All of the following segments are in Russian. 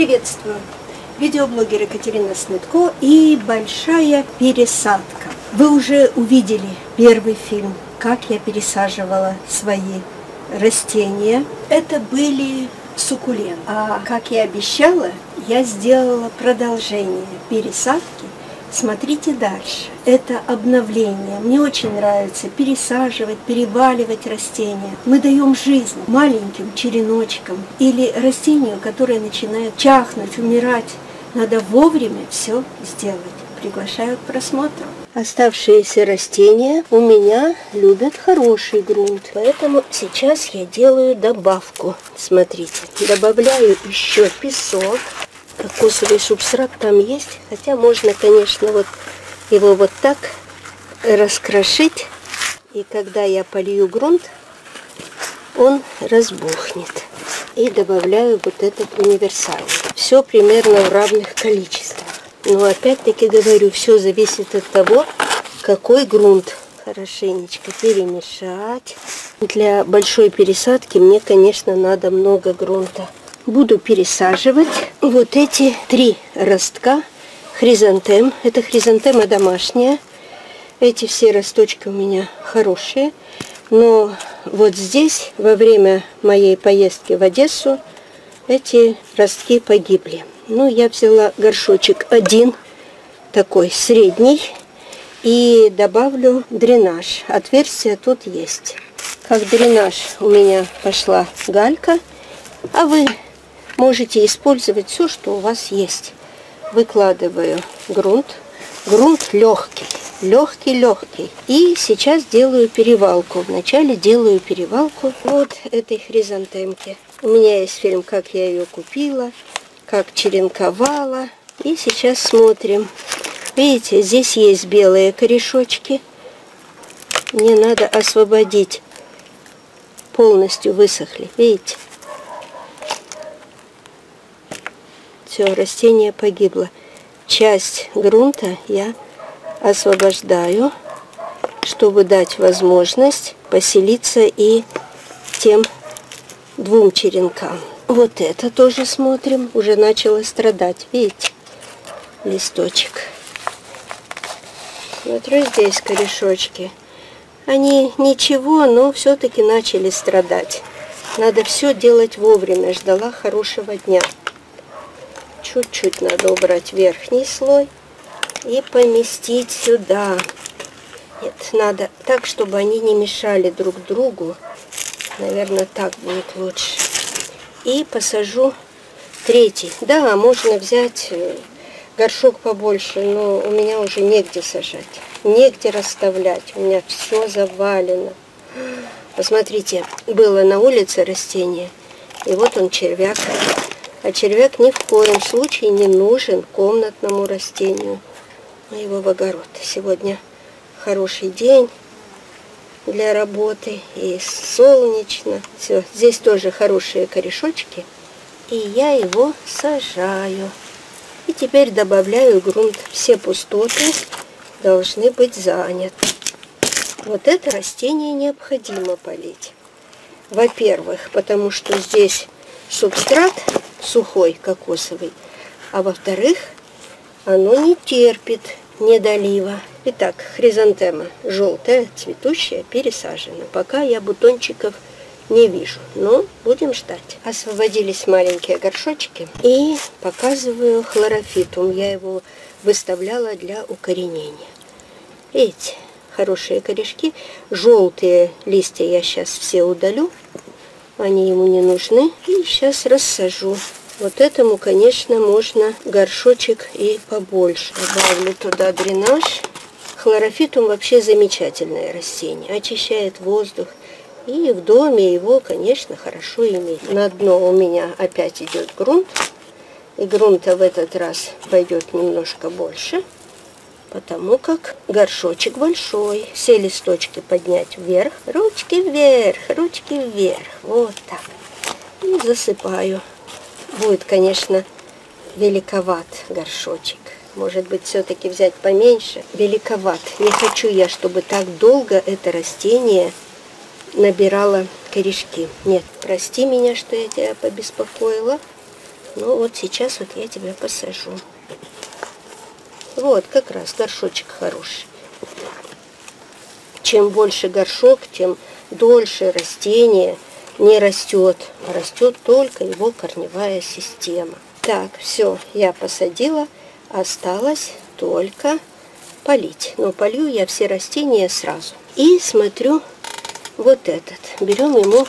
Приветствую! Видеоблогер Екатерина Снытко и большая пересадка. Вы уже увидели первый фильм, как я пересаживала свои растения. Это были суккуленты. А как я обещала, я сделала продолжение пересадки Смотрите дальше. Это обновление. Мне очень нравится пересаживать, переваливать растения. Мы даем жизнь маленьким череночкам или растению, которое начинает чахнуть, умирать. Надо вовремя все сделать. Приглашаю к просмотру. Оставшиеся растения у меня любят хороший грунт, поэтому сейчас я делаю добавку. Смотрите, добавляю еще песок, кокосовый субстрат там есть. Хотя можно, конечно, вот его вот так раскрошить. И когда я полью грунт, он разбухнет. И добавляю вот этот универсальный. Все примерно в равных количествах. Но опять-таки говорю, все зависит от того, какой грунт. Хорошенечко перемешать. Для большой пересадки мне, конечно, надо много грунта буду пересаживать вот эти три ростка хризантем. Это хризантема домашняя. Эти все росточки у меня хорошие. Но вот здесь, во время моей поездки в Одессу, эти ростки погибли. Ну, я взяла горшочек один, такой средний, и добавлю дренаж. Отверстие тут есть. Как дренаж у меня пошла галька, а вы можете использовать все, что у вас есть. Выкладываю грунт. Грунт легкий, легкий, легкий. И сейчас делаю перевалку. Вначале делаю перевалку вот этой хризантемки. У меня есть фильм, как я ее купила, как черенковала. И сейчас смотрим. Видите, здесь есть белые корешочки. Мне надо освободить. Полностью высохли. Видите? Все, растение погибло. Часть грунта я освобождаю, чтобы дать возможность поселиться и тем двум черенкам. Вот это тоже смотрим, уже начало страдать, видите, листочек. Смотрю, здесь корешочки. Они ничего, но все-таки начали страдать. Надо все делать вовремя, ждала хорошего дня. Чуть-чуть надо убрать верхний слой и поместить сюда. Нет, надо так, чтобы они не мешали друг другу. Наверное, так будет лучше. И посажу третий. Да, можно взять э, горшок побольше, но у меня уже негде сажать. Негде расставлять. У меня все завалено. Посмотрите, было на улице растение. И вот он, червяк, а червяк ни в коем случае не нужен комнатному растению. На его в огород. Сегодня хороший день для работы и солнечно. Все, здесь тоже хорошие корешочки. И я его сажаю. И теперь добавляю грунт. Все пустоты должны быть заняты. Вот это растение необходимо полить. Во-первых, потому что здесь субстрат сухой кокосовый, а во-вторых, оно не терпит недолива. Итак, хризантема желтая, цветущая, пересажена. Пока я бутончиков не вижу, но будем ждать. Освободились маленькие горшочки и показываю хлорофитум. Я его выставляла для укоренения. Эти хорошие корешки. Желтые листья я сейчас все удалю. Они ему не нужны. И сейчас рассажу. Вот этому, конечно, можно горшочек и побольше. Добавлю туда дренаж. Хлорофитум вообще замечательное растение. Очищает воздух. И в доме его, конечно, хорошо иметь. На дно у меня опять идет грунт. И грунта в этот раз пойдет немножко больше потому как горшочек большой. Все листочки поднять вверх, ручки вверх, ручки вверх. Вот так. И засыпаю. Будет, конечно, великоват горшочек. Может быть, все-таки взять поменьше. Великоват. Не хочу я, чтобы так долго это растение набирало корешки. Нет, прости меня, что я тебя побеспокоила. Ну вот сейчас вот я тебя посажу. Вот, как раз горшочек хороший. Чем больше горшок, тем дольше растение не растет, а растет только его корневая система. Так, все, я посадила, осталось только полить. Но полью я все растения сразу. И смотрю вот этот. Берем ему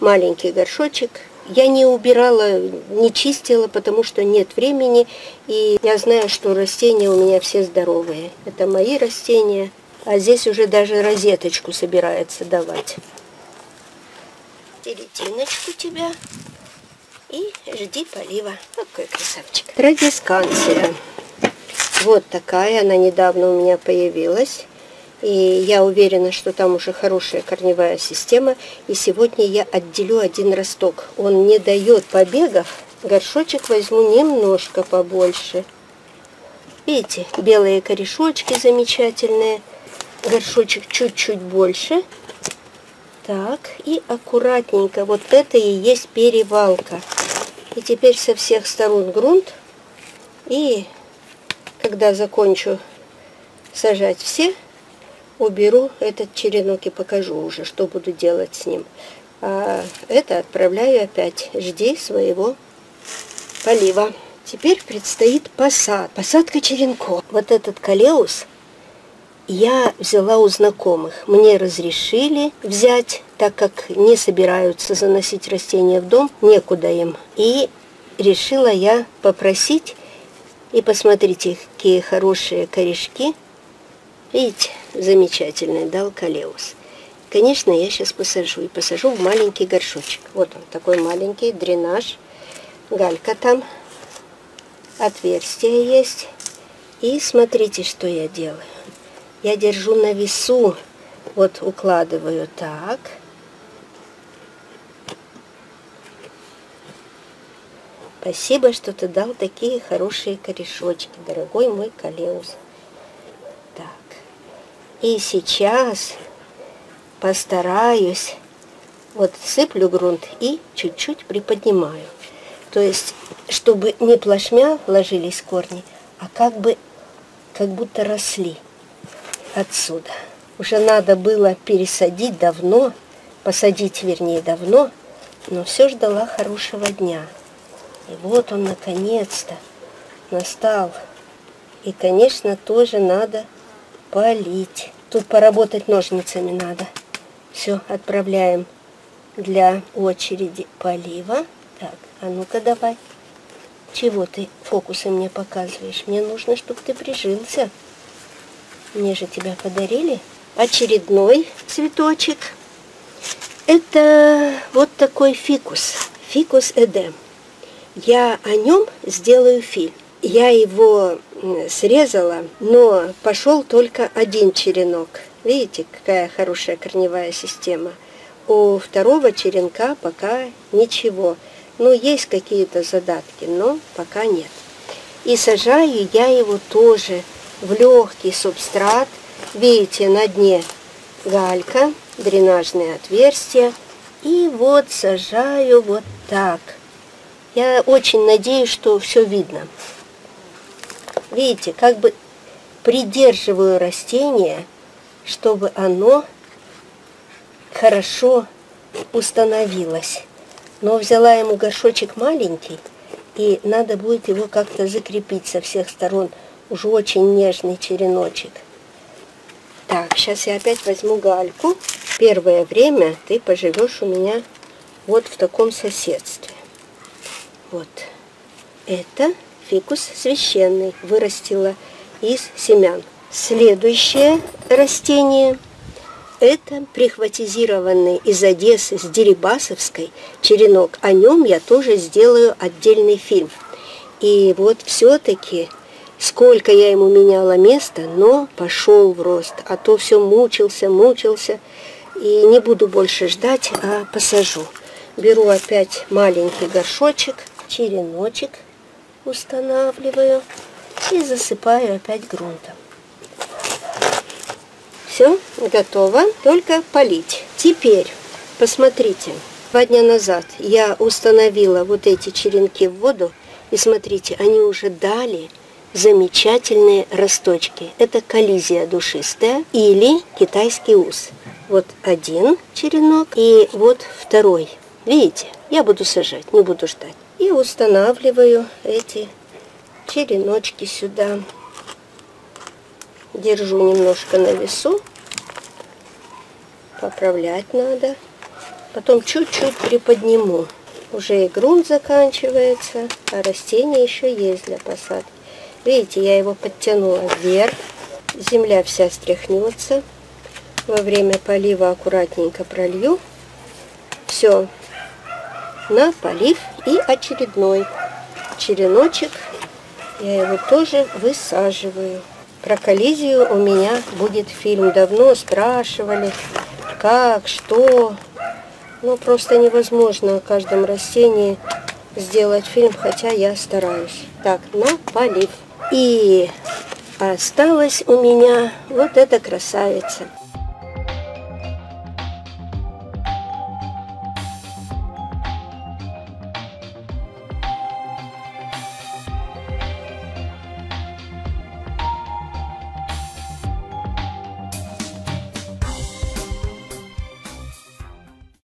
маленький горшочек. Я не убирала, не чистила, потому что нет времени. И я знаю, что растения у меня все здоровые. Это мои растения. А здесь уже даже розеточку собирается давать. Серединочку тебя. И жди полива. Какой красавчик. Традисканция. Вот такая она недавно у меня появилась. И я уверена, что там уже хорошая корневая система. И сегодня я отделю один росток. Он не дает побегов. Горшочек возьму немножко побольше. Видите, белые корешочки замечательные. Горшочек чуть-чуть больше. Так, и аккуратненько. Вот это и есть перевалка. И теперь со всех сторон грунт. И когда закончу сажать все, уберу этот черенок и покажу уже, что буду делать с ним. А это отправляю опять. Жди своего полива. Теперь предстоит посад. Посадка черенков. Вот этот калеус я взяла у знакомых. Мне разрешили взять, так как не собираются заносить растения в дом, некуда им. И решила я попросить и посмотрите, какие хорошие корешки. Видите, замечательный дал калеус. Конечно, я сейчас посажу. И посажу в маленький горшочек. Вот он, такой маленький, дренаж. Галька там. Отверстие есть. И смотрите, что я делаю. Я держу на весу. Вот укладываю так. Спасибо, что ты дал такие хорошие корешочки, дорогой мой Калеус. И сейчас постараюсь, вот сыплю грунт и чуть-чуть приподнимаю. То есть, чтобы не плашмя ложились корни, а как бы, как будто росли отсюда. Уже надо было пересадить давно, посадить, вернее, давно, но все ждала хорошего дня. И вот он наконец-то настал. И, конечно, тоже надо полить. Тут поработать ножницами надо. Все, отправляем для очереди полива. Так, а ну-ка давай. Чего ты фокусы мне показываешь? Мне нужно, чтобы ты прижился. Мне же тебя подарили. Очередной цветочек. Это вот такой фикус. Фикус эдем я о нем сделаю фильм. Я его срезала, но пошел только один черенок. Видите, какая хорошая корневая система. У второго черенка пока ничего. Ну, есть какие-то задатки, но пока нет. И сажаю я его тоже в легкий субстрат. Видите, на дне галька, дренажные отверстия. И вот сажаю вот так – я очень надеюсь, что все видно. Видите, как бы придерживаю растение, чтобы оно хорошо установилось. Но взяла ему горшочек маленький, и надо будет его как-то закрепить со всех сторон. Уже очень нежный череночек. Так, сейчас я опять возьму гальку. Первое время ты поживешь у меня вот в таком соседстве. Вот. Это фикус священный, вырастила из семян. Следующее растение – это прихватизированный из Одессы, с Дерибасовской черенок. О нем я тоже сделаю отдельный фильм. И вот все-таки сколько я ему меняла место, но пошел в рост. А то все мучился, мучился. И не буду больше ждать, а посажу. Беру опять маленький горшочек – череночек устанавливаю и засыпаю опять грунтом. Все, готово, только полить. Теперь, посмотрите, два дня назад я установила вот эти черенки в воду, И смотрите, они уже дали замечательные росточки. Это коллизия душистая или китайский ус. Вот один черенок и вот второй. Видите, я буду сажать, не буду ждать. И устанавливаю эти череночки сюда. Держу немножко на весу. Поправлять надо. Потом чуть-чуть приподниму. Уже и грунт заканчивается, а растение еще есть для посадки. Видите, я его подтянула вверх. Земля вся стряхнется. Во время полива аккуратненько пролью. Все. На полив и очередной череночек. Я его тоже высаживаю. Про коллизию у меня будет фильм. Давно спрашивали, как, что. Ну, просто невозможно о каждом растении сделать фильм, хотя я стараюсь. Так, на полив. И осталась у меня вот эта красавица.